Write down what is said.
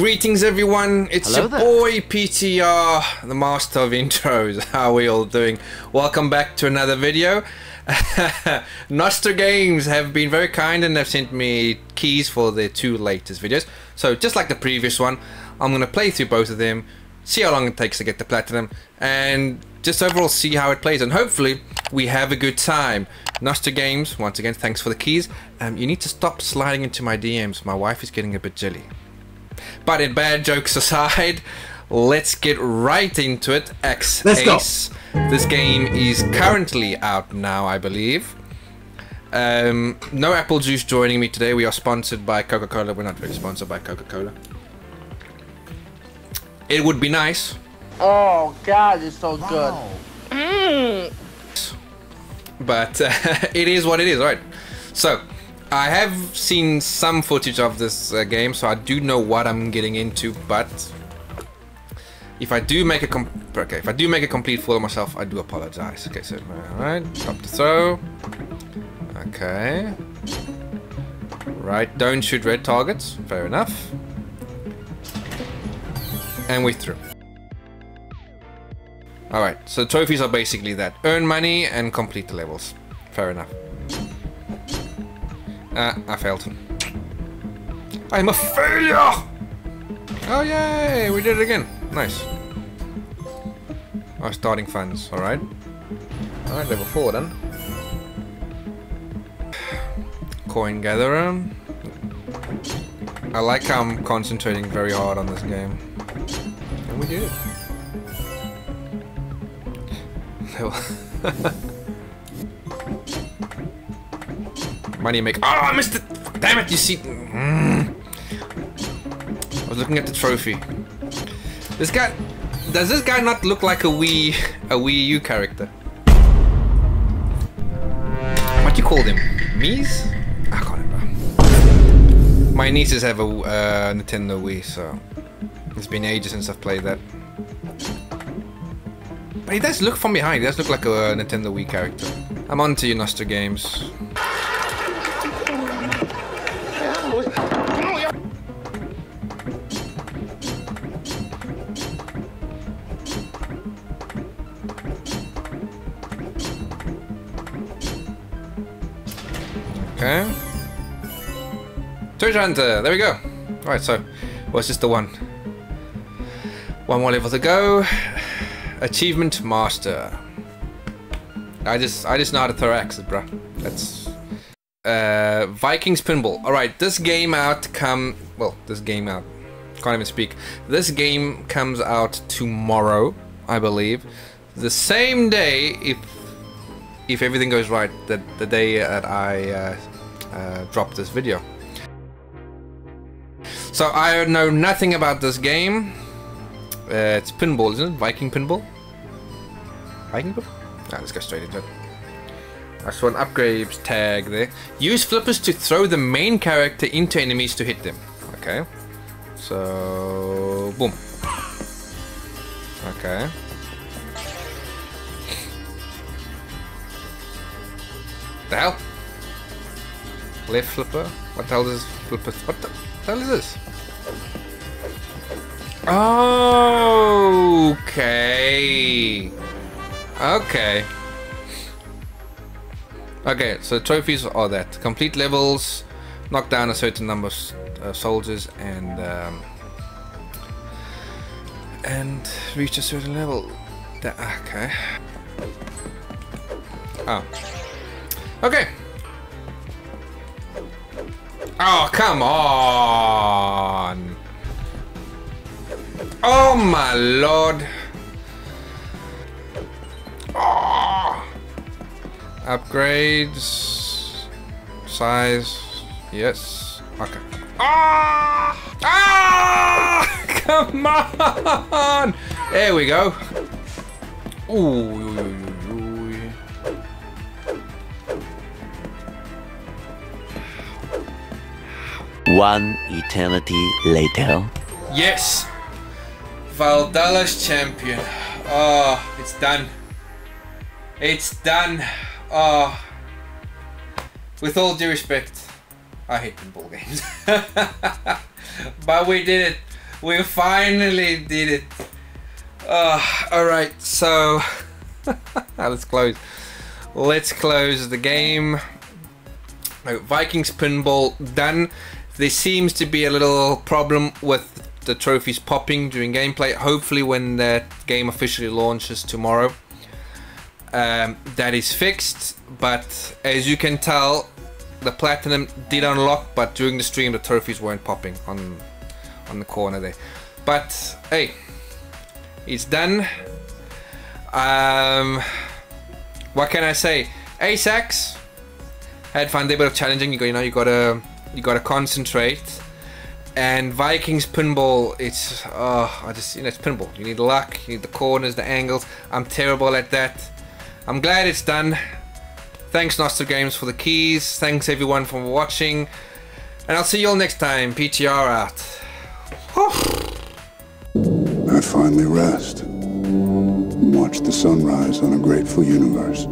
Greetings everyone, it's Hello your there. boy PTR, the master of intros. How are we all doing? Welcome back to another video. Nostra Games have been very kind and have sent me keys for their two latest videos. So just like the previous one, I'm going to play through both of them, see how long it takes to get the platinum, and just overall see how it plays. And hopefully we have a good time. Nostra Games, once again, thanks for the keys. Um, you need to stop sliding into my DMs. My wife is getting a bit jelly. But in bad jokes aside, let's get right into it. Axe Let's go. Ace. This game is currently out now, I believe. Um, no apple juice joining me today. We are sponsored by Coca-Cola. We're not really sponsored by Coca-Cola. It would be nice. Oh God, it's so good. but uh, it is what it is, right? So, I have seen some footage of this uh, game, so I do know what I'm getting into. But if I do make a okay, if I do make a complete fool of myself, I do apologize. Okay, so all right, stop the throw. Okay. Right, don't shoot red targets. Fair enough. And we through. Alright, so trophies are basically that. Earn money and complete the levels. Fair enough. Ah, I failed. I'm a failure! Oh yay, we did it again. Nice. Our starting funds, alright. Alright, level 4 then. Coin gatherer. I like how I'm concentrating very hard on this game. And we did it. Money make. Oh, I missed it! Damn it! You see. Mm. I was looking at the trophy. This guy. Does this guy not look like a Wii a Wii U character? What do you call them? Miis? I can't remember. My nieces have a uh, Nintendo Wii, so it's been ages since I've played that. But he does look from behind. He does look like a Nintendo Wii character. I'm on to you, Nostra Games. Okay. Treasure Hunter, there we go. Alright, so, what's just the one? One more level to go. Achievement Master. I just I just know how to throw axes, bruh. That's uh Vikings Pinball. Alright, this game out come well, this game out. Can't even speak. This game comes out tomorrow, I believe. The same day if if everything goes right, the, the day that I uh, uh, drop this video. So I know nothing about this game. Uh, it's pinball, isn't it? Viking pinball? Viking pinball? Ah, let's go straight into it. I saw an upgrades tag there. Use flippers to throw the main character into enemies to hit them. Okay. So, boom. Okay. The hell? Left flipper? What the hell is flipper? What the hell is this? Okay. Okay. Okay, so trophies are that. Complete levels, knock down a certain number of uh, soldiers, and um, and reach a certain level. That, okay. Oh. Okay. Oh, come on. Oh, my lord. Oh. Upgrades. Size. Yes. Okay. Ah! Ah! Come on! There we go. Ooh. One eternity later. Yes! Valhalla's champion. Oh, it's done. It's done. Oh. With all due respect, I hate pinball games. but we did it. we finally did it. Uh, all right, so let's close. Let's close the game. Vikings pinball done. There seems to be a little problem with the trophies popping during gameplay. Hopefully, when the game officially launches tomorrow, um, that is fixed. But as you can tell, the platinum did unlock, but during the stream, the trophies weren't popping on on the corner there. But hey, it's done. Um, what can I say? ASACs had fun. They were challenging. You got, you know, you gotta, you gotta concentrate. And Vikings pinball, it's, oh, I just, you know, it's pinball. You need luck. You need the corners, the angles. I'm terrible at that. I'm glad it's done. Thanks Nostra Games for the keys. Thanks everyone for watching. And I'll see you all next time. PTR out. I finally rest. Watch the sunrise on a grateful universe.